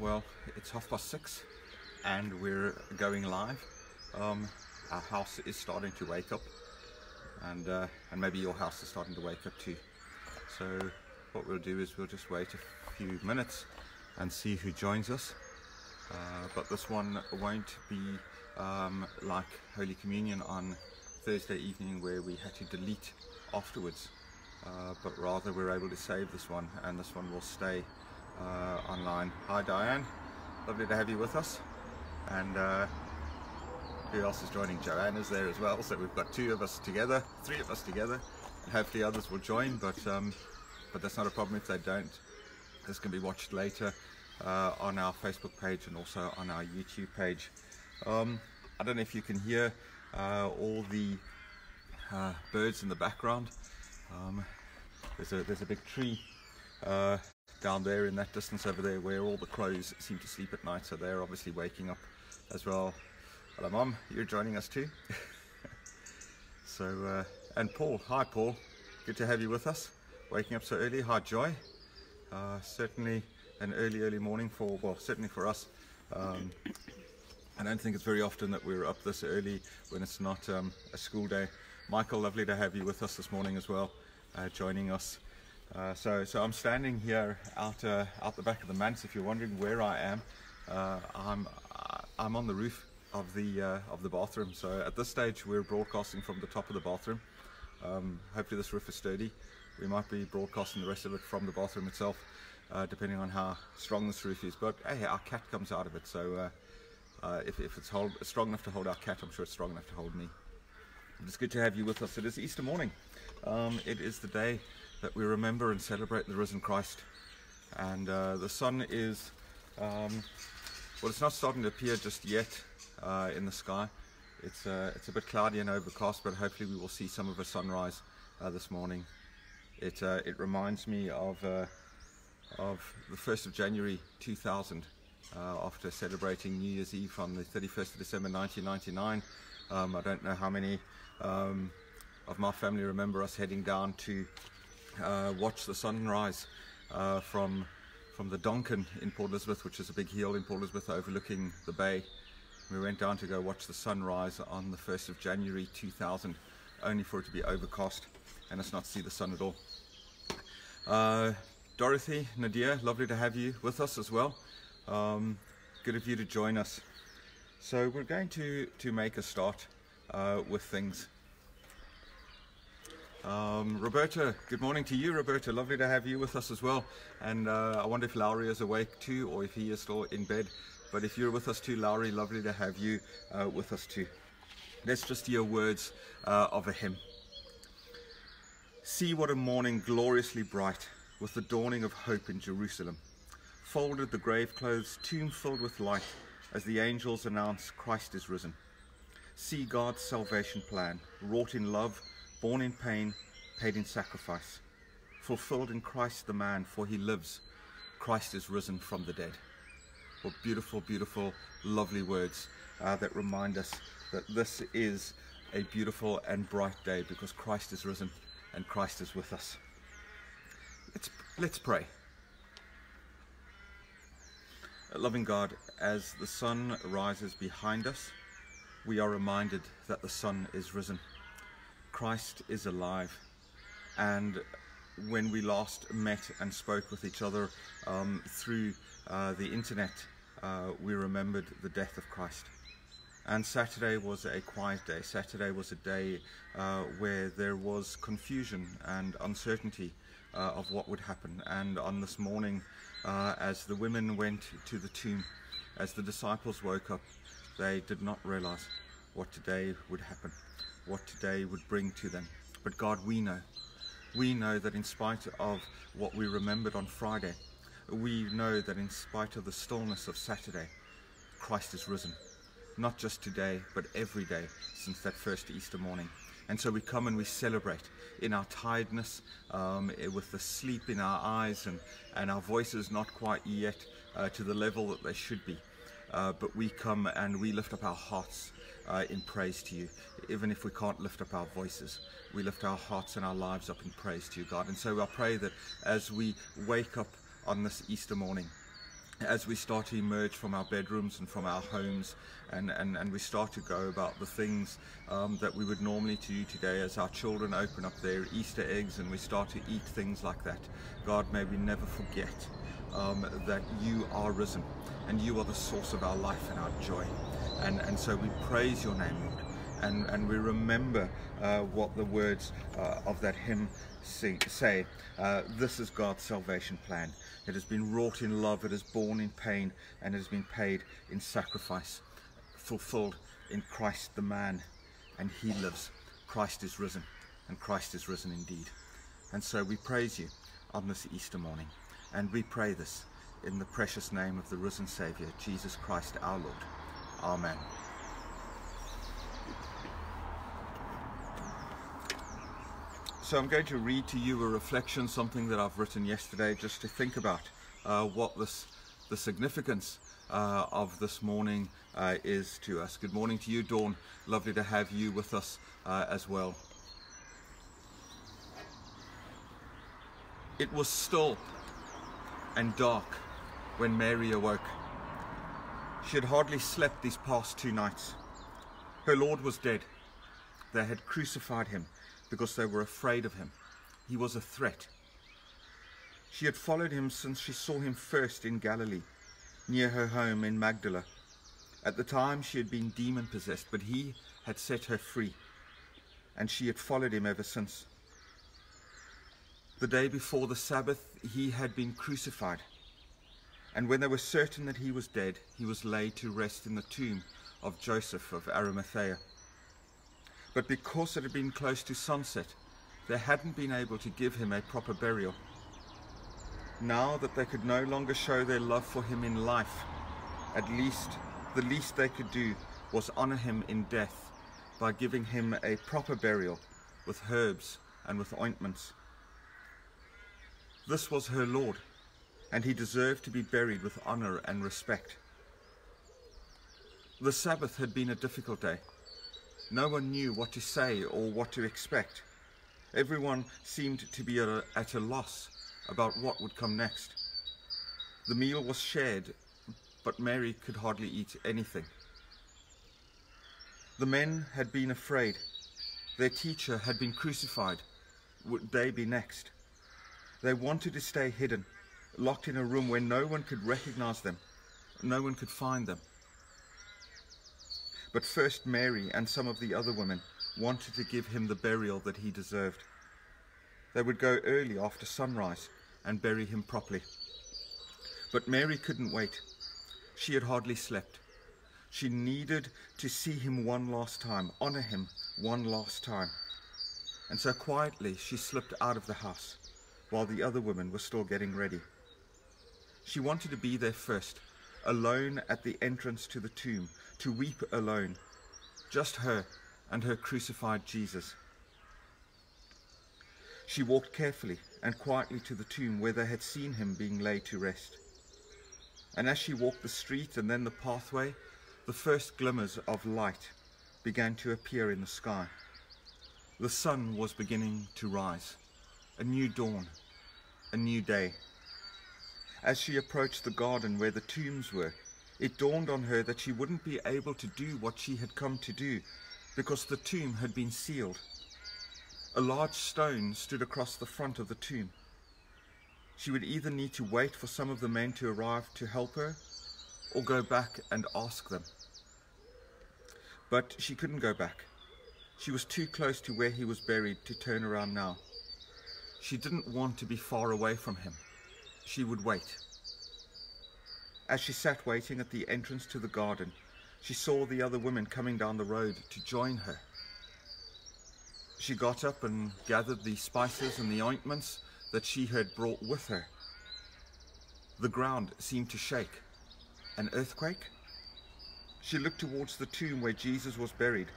Well, it's half past six and we're going live. Um, our house is starting to wake up and, uh, and maybe your house is starting to wake up too. So what we'll do is we'll just wait a few minutes and see who joins us. Uh, but this one won't be um, like Holy Communion on Thursday evening where we had to delete afterwards. Uh, but rather we're able to save this one and this one will stay uh, online. Hi Diane, lovely to have you with us. And uh, who else is joining? Joanne is there as well. So we've got two of us together, three of us together. and Hopefully others will join, but um, but that's not a problem if they don't. This can be watched later uh, on our Facebook page and also on our YouTube page. Um, I don't know if you can hear uh, all the uh, birds in the background. Um, there's a there's a big tree uh, down there in that distance over there where all the crows seem to sleep at night, so they're obviously waking up as well. Hello, Mom. You're joining us too. so uh, and Paul. Hi, Paul. Good to have you with us. Waking up so early. Hi, Joy. Uh, certainly an early, early morning for well, certainly for us. Um, I don't think it's very often that we're up this early when it's not um, a school day. Michael, lovely to have you with us this morning as well, uh, joining us. Uh, so, so I'm standing here out uh, out the back of the manse. If you're wondering where I am, uh, I'm uh, I'm on the roof of the uh, of the bathroom. So at this stage, we're broadcasting from the top of the bathroom. Um, hopefully, this roof is sturdy. We might be broadcasting the rest of it from the bathroom itself, depending on how strong this roof is. But hey, our cat comes out of it, so if, if, it's hold, strong enough to hold our cat, I'm sure it's strong enough to hold me. It's good to have you with us. It is Easter morning. Um, it is the day that we remember and celebrate the risen Christ. And uh, the sun is, um, well, it's not starting to appear just yet uh, in the sky. It's, uh, it's a bit cloudy and overcast, but hopefully we will see some of a sunrise uh, this morning. It, uh, it reminds me of, of the 1st of January 2000 uh, after celebrating New Year's Eve on the 31st of December 1999. Um, I don't know how many um, of my family remember us heading down to uh, watch the sunrise uh, from from the Donkin in Port Elizabeth, which is a big hill in Port Elizabeth overlooking the bay. We went down to go watch the sunrise on the 1st of January 2000, only for it to be overcast and us not see the sun at all. Uh, Dorothy, Nadia, lovely to have you with us as well. Um, good of you to join us. So we're going to, to make a start uh, with things. Um, Roberta, good morning to you, Roberta. Lovely to have you with us as well. And uh, I wonder if Lowry is awake too, or if he is still in bed. But if you're with us too, Lowry, lovely to have you uh, with us too. Let's just hear words uh, of a hymn. See what a morning gloriously bright, with the dawning of hope in Jerusalem folded the grave clothes, tomb filled with light, as the angels announce Christ is risen. See God's salvation plan, wrought in love, born in pain, paid in sacrifice, fulfilled in Christ the man, for he lives. Christ is risen from the dead. What beautiful, beautiful, lovely words uh, that remind us that this is a beautiful and bright day because Christ is risen and Christ is with us. Let's, let's pray. Loving God, as the sun rises behind us, we are reminded that the sun is risen. Christ is alive. And when we last met and spoke with each other um, through uh, the internet, uh, we remembered the death of Christ. And Saturday was a quiet day. Saturday was a day uh, where there was confusion and uncertainty uh, of what would happen. And on this morning, uh, as the women went to the tomb, as the disciples woke up, they did not realize what today would happen, what today would bring to them. But God, we know. We know that in spite of what we remembered on Friday, we know that in spite of the stillness of Saturday, Christ is risen. Not just today, but every day since that first Easter morning. And so we come and we celebrate in our tiredness, um, eh, with the sleep in our eyes and, and our voices not quite yet uh, to the level that they should be. Uh, but we come and we lift up our hearts uh, in praise to you. Even if we can't lift up our voices, we lift our hearts and our lives up in praise to you, God. And so I pray that as we wake up on this Easter morning, as we start to emerge from our bedrooms and from our homes and, and, and we start to go about the things um, that we would normally do today as our children open up their Easter eggs and we start to eat things like that. God, may we never forget um, that you are risen and you are the source of our life and our joy. And, and so we praise your name, Lord. And, and we remember uh, what the words uh, of that hymn say. Uh, this is God's salvation plan. It has been wrought in love, it is born in pain, and it has been paid in sacrifice, fulfilled in Christ the man. And he lives. Christ is risen, and Christ is risen indeed. And so we praise you on this Easter morning. And we pray this in the precious name of the risen Saviour, Jesus Christ our Lord. Amen. So I'm going to read to you a reflection, something that I've written yesterday, just to think about uh, what this, the significance uh, of this morning uh, is to us. Good morning to you, Dawn. Lovely to have you with us uh, as well. It was still and dark when Mary awoke. She had hardly slept these past two nights. Her Lord was dead. They had crucified him because they were afraid of him. He was a threat. She had followed him since she saw him first in Galilee, near her home in Magdala. At the time she had been demon possessed, but he had set her free, and she had followed him ever since. The day before the Sabbath, he had been crucified. And when they were certain that he was dead, he was laid to rest in the tomb of Joseph of Arimathea. But because it had been close to sunset, they hadn't been able to give him a proper burial. Now that they could no longer show their love for him in life, at least the least they could do was honor him in death by giving him a proper burial with herbs and with ointments. This was her Lord, and he deserved to be buried with honor and respect. The Sabbath had been a difficult day. No one knew what to say or what to expect. Everyone seemed to be at a, loss about what would come next. The meal was shared, but Mary could hardly eat anything. The men had been afraid. Their teacher had been crucified. Would they be next? They wanted to stay hidden, locked in a room where no one could recognize them, no one could find them. But first Mary and some of the other women wanted to give him the burial that he deserved. They would go early after sunrise and bury him properly. But Mary couldn't wait. She had hardly slept. She needed to see him one last time, honor him one last time. And so quietly she slipped out of the house while the other women were still getting ready. She wanted to be there first, alone at the entrance to the tomb, to weep alone, just her and her crucified Jesus. She walked carefully and quietly to the tomb where they had seen him being laid to rest. And as she walked the street and then the pathway, the first glimmers of light began to appear in the sky. The sun was beginning to rise, a new dawn, a new day. As she approached the garden where the tombs were, it dawned on her that she wouldn't be able to do what she had come to do because the tomb had been sealed. A large stone stood across the front of the tomb. She would either need to wait for some of the men to arrive to help her or go back and ask them. But she couldn't go back. She was too close to where he was buried to turn around now. She didn't want to be far away from him. She would wait. As she sat waiting at the entrance to the garden, she saw the other women coming down the road to join her. She got up and gathered the spices and the ointments that she had brought with her. The ground seemed to shake. An earthquake? She looked towards the tomb where Jesus was buried.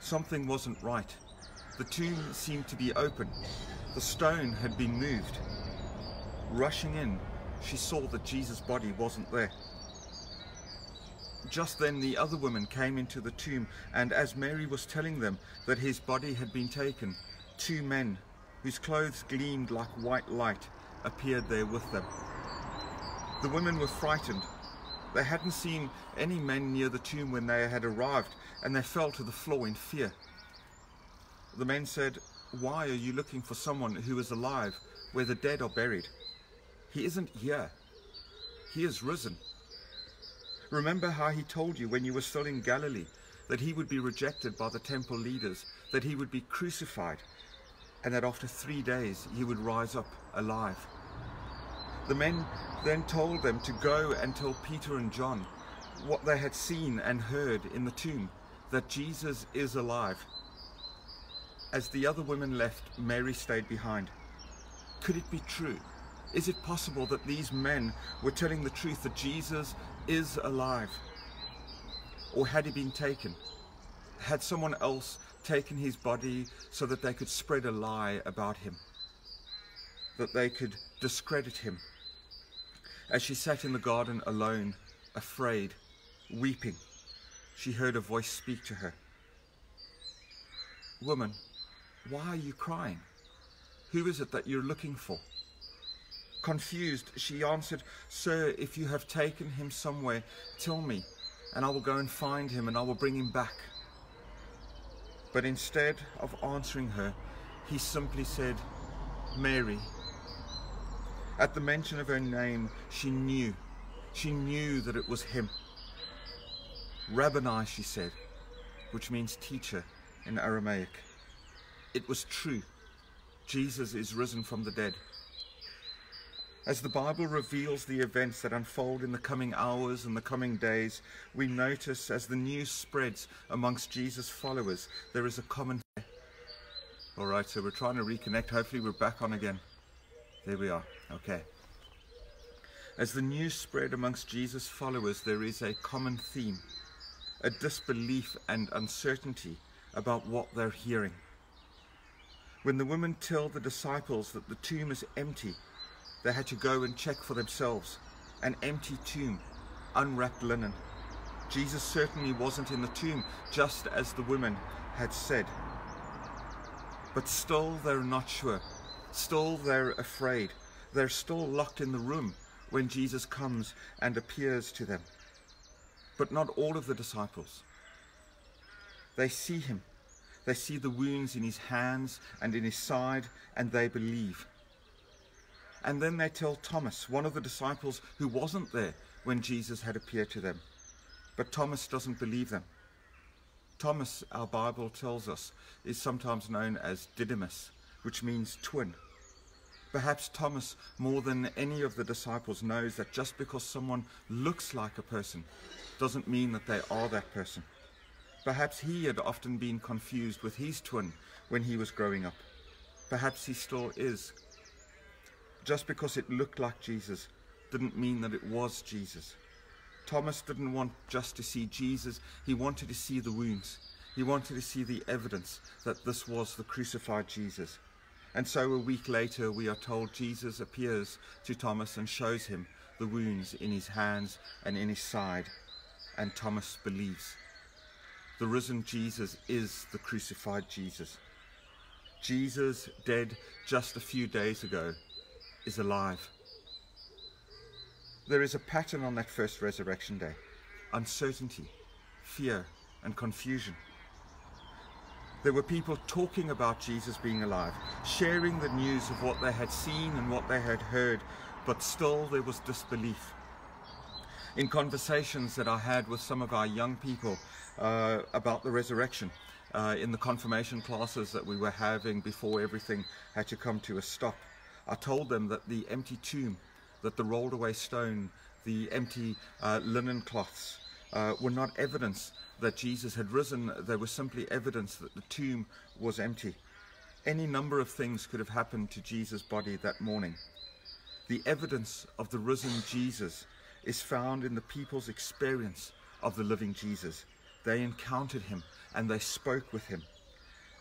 Something wasn't right. The tomb seemed to be open. The stone had been moved. Rushing in, she saw that Jesus' body wasn't there. Just then the other women came into the tomb, and as Mary was telling them that his body had been taken, two men, whose clothes gleamed like white light, appeared there with them. The women were frightened. They hadn't seen any men near the tomb when they had arrived, and they fell to the floor in fear. The men said, Why are you looking for someone who is alive where the dead are buried? He isn't here. He is risen. Remember how he told you when you were still in Galilee that he would be rejected by the temple leaders, that he would be crucified, and that after three days he would rise up alive. The men then told them to go and tell Peter and John what they had seen and heard in the tomb, that Jesus is alive. As the other women left, Mary stayed behind. Could it be true? Is it possible that these men were telling the truth that Jesus is alive? Or had he been taken? Had someone else taken his body so that they could spread a lie about him? That they could discredit him? As she sat in the garden alone, afraid, weeping, she heard a voice speak to her. Woman, why are you crying? Who is it that you're looking for? Confused, she answered, Sir, if you have taken him somewhere, tell me, and I will go and find him, and I will bring him back. But instead of answering her, he simply said, Mary. At the mention of her name, she knew. She knew that it was him. Rabboni, she said, which means teacher in Aramaic. It was true. Jesus is risen from the dead. As the Bible reveals the events that unfold in the coming hours and the coming days, we notice as the news spreads amongst Jesus' followers, there is a common. All right, so we're trying to reconnect. Hopefully, we're back on again. There we are. Okay. As the news spread amongst Jesus' followers, there is a common theme a disbelief and uncertainty about what they're hearing. When the women tell the disciples that the tomb is empty, they had to go and check for themselves. An empty tomb, unwrapped linen. Jesus certainly wasn't in the tomb, just as the women had said. But still they're not sure. Still they're afraid. They're still locked in the room when Jesus comes and appears to them. But not all of the disciples. They see him. They see the wounds in his hands and in his side, and they believe. And then they tell Thomas, one of the disciples who wasn't there when Jesus had appeared to them. But Thomas doesn't believe them. Thomas, our Bible tells us, is sometimes known as Didymus, which means twin. Perhaps Thomas, more than any of the disciples, knows that just because someone looks like a person doesn't mean that they are that person. Perhaps he had often been confused with his twin when he was growing up. Perhaps he still is. Just because it looked like Jesus didn't mean that it was Jesus. Thomas didn't want just to see Jesus, he wanted to see the wounds. He wanted to see the evidence that this was the crucified Jesus. And so a week later, we are told Jesus appears to Thomas and shows him the wounds in his hands and in his side. And Thomas believes. The risen Jesus is the crucified Jesus. Jesus, dead just a few days ago, is alive. There is a pattern on that first resurrection day uncertainty, fear, and confusion. There were people talking about Jesus being alive, sharing the news of what they had seen and what they had heard, but still there was disbelief. In conversations that I had with some of our young people uh, about the resurrection, uh, in the confirmation classes that we were having before everything had to come to a stop, I told them that the empty tomb, that the rolled away stone, the empty uh, linen cloths uh, were not evidence that Jesus had risen. They were simply evidence that the tomb was empty. Any number of things could have happened to Jesus' body that morning. The evidence of the risen Jesus is found in the people's experience of the living Jesus. They encountered him and they spoke with him.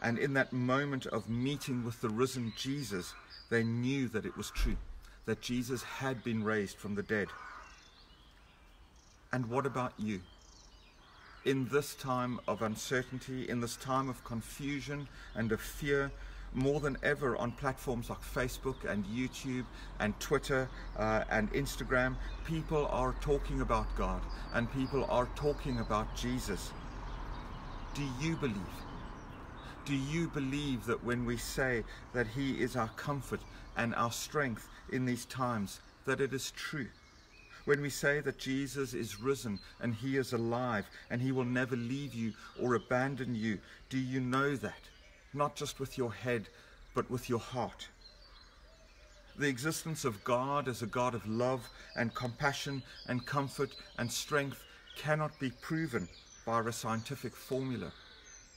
And in that moment of meeting with the risen Jesus, they knew that it was true, that Jesus had been raised from the dead. And what about you? In this time of uncertainty, in this time of confusion and of fear, more than ever on platforms like Facebook and YouTube and Twitter uh, and Instagram, people are talking about God and people are talking about Jesus. Do you believe? Do you believe that when we say that He is our comfort and our strength in these times, that it is true? When we say that Jesus is risen and He is alive and He will never leave you or abandon you, do you know that? Not just with your head, but with your heart. The existence of God as a God of love and compassion and comfort and strength cannot be proven by a scientific formula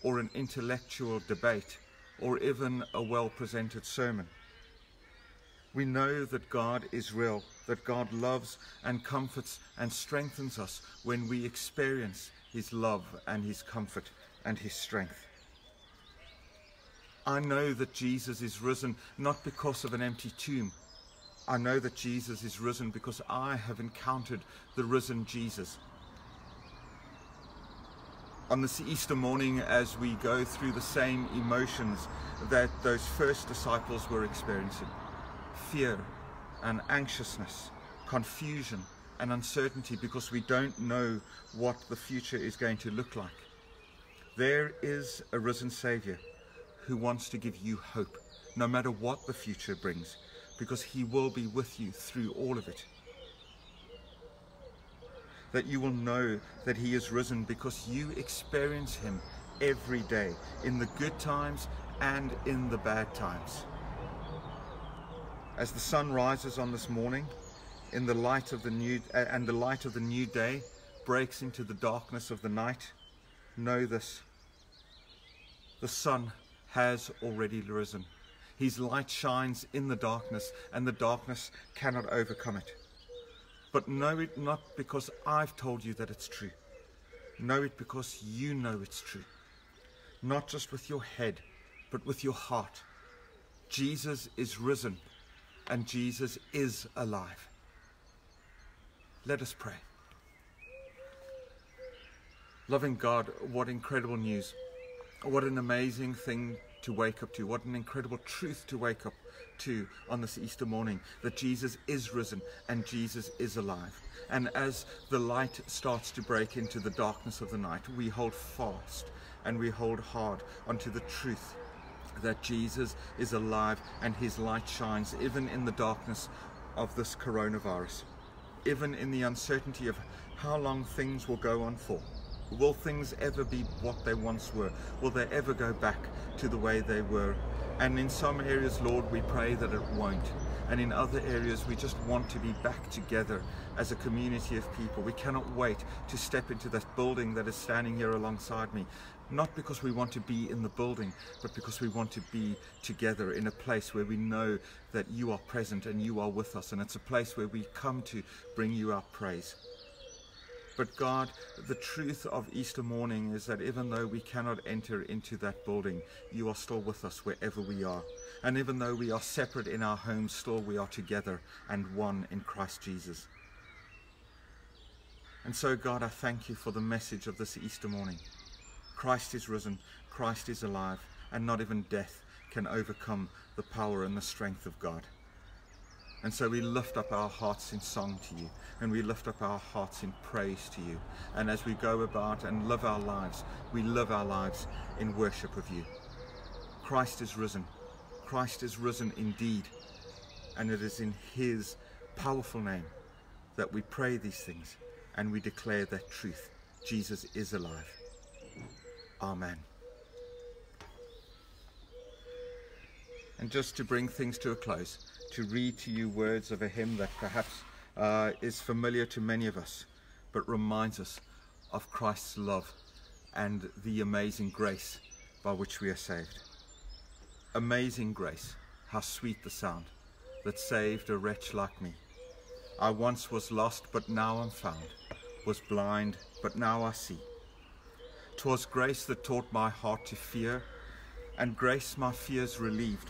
or an intellectual debate or even a well presented sermon. We know that God is real, that God loves and comforts and strengthens us when we experience His love and His comfort and His strength. I know that Jesus is risen not because of an empty tomb. I know that Jesus is risen because I have encountered the risen Jesus. On this Easter morning, as we go through the same emotions that those first disciples were experiencing fear and anxiousness, confusion and uncertainty because we don't know what the future is going to look like. There is a risen Saviour who wants to give you hope, no matter what the future brings, because he will be with you through all of it. That you will know that he is risen because you experience him every day, in the good times and in the bad times. As the sun rises on this morning, in the light of the new and the light of the new day breaks into the darkness of the night, know this. The sun has already risen. His light shines in the darkness, and the darkness cannot overcome it. But know it not because I've told you that it's true. Know it because you know it's true. Not just with your head, but with your heart. Jesus is risen, and Jesus is alive. Let us pray. Loving God, what incredible news. What an amazing thing to wake up to. What an incredible truth to wake up to on this Easter morning that Jesus is risen and Jesus is alive. And as the light starts to break into the darkness of the night, we hold fast and we hold hard onto the truth that Jesus is alive and his light shines even in the darkness of this coronavirus, even in the uncertainty of how long things will go on for. Will things ever be what they once were? Will they ever go back to the way they were? And in some areas, Lord, we pray that it won't. And in other areas, we just want to be back together as a community of people. We cannot wait to step into that building that is standing here alongside me. Not because we want to be in the building, but because we want to be together in a place where we know that you are present and you are with us. And it's a place where we come to bring you our praise. But God, the truth of Easter morning is that even though we cannot enter into that building, you are still with us wherever we are. And even though we are separate in our homes, still we are together and one in Christ Jesus. And so, God, I thank you for the message of this Easter morning. Christ is risen, Christ is alive, and not even death can overcome the power and the strength of God. And so we lift up our hearts in song to you, and we lift up our hearts in praise to you. And as we go about and live our lives, we live our lives in worship of you. Christ is risen. Christ is risen indeed. And it is in his powerful name that we pray these things and we declare that truth. Jesus is alive. Amen. And just to bring things to a close, to read to you words of a hymn that perhaps uh, is familiar to many of us, but reminds us of Christ's love and the amazing grace by which we are saved. Amazing grace, how sweet the sound that saved a wretch like me. I once was lost, but now am found, was blind, but now I see. 'Twas grace that taught my heart to fear, and grace my fears relieved.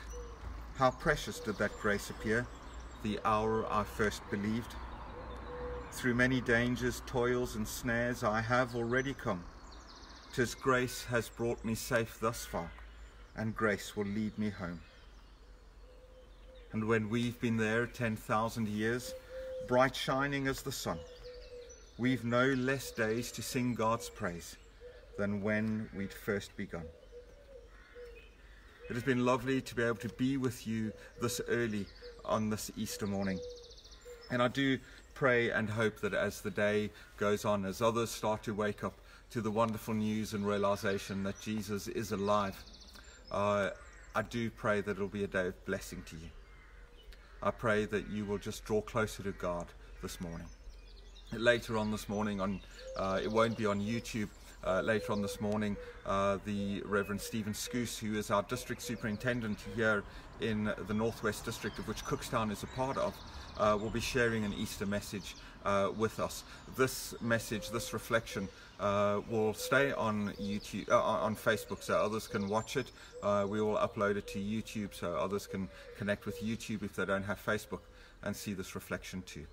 How precious did that grace appear, the hour I first believed. Through many dangers, toils and snares I have already come. 'Tis grace has brought me safe thus far. and grace will lead me home. And when we've been there 10,000 years, bright shining as the sun, we've no less days to sing God's praise than when we'd first begun. It has been lovely to be able to be with you this early on this Easter morning. And I do pray and hope that as the day goes on, as others start to wake up to the wonderful news and realization that Jesus is alive, uh, I do pray that it'll be a day of blessing to you. I pray that you will just draw closer to God this morning. Later on this morning, on uh, it won't be on YouTube. Uh, later on this morning, uh, the Reverend Stephen Skuce, who is our district superintendent here in the Northwest District, of which Cookstown is a part of, uh, will be sharing an Easter message uh, with us. This message, this reflection, uh, will stay on YouTube, uh, on Facebook, so others can watch it. We will upload it to YouTube, so others can connect with YouTube if they don't have Facebook and see this reflection too.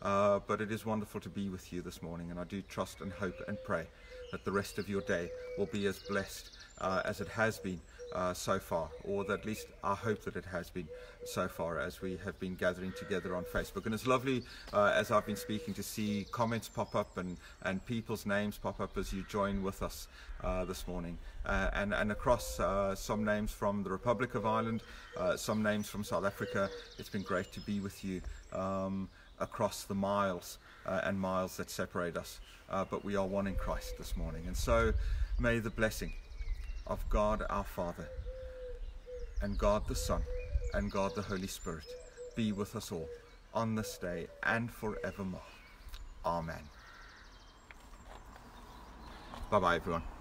But it is wonderful to be with you this morning, and I do trust and hope and pray that the rest of your day will be as blessed uh, as it has been uh, so far, or at least I hope that it has been so far as we have been gathering together on Facebook. And it's lovely uh, as I've been speaking to see comments pop up and, and people's names pop up as you join with us uh, this morning. Uh, and, and across uh, some names from the Republic of Ireland, uh, some names from South Africa. It's been great to be with you um, across the miles uh, and miles that separate us. Uh, but we are one in Christ this morning. And so may the blessing of God our Father and God the Son and God the Holy Spirit be with us all on this day and forevermore. Amen. Bye bye, everyone.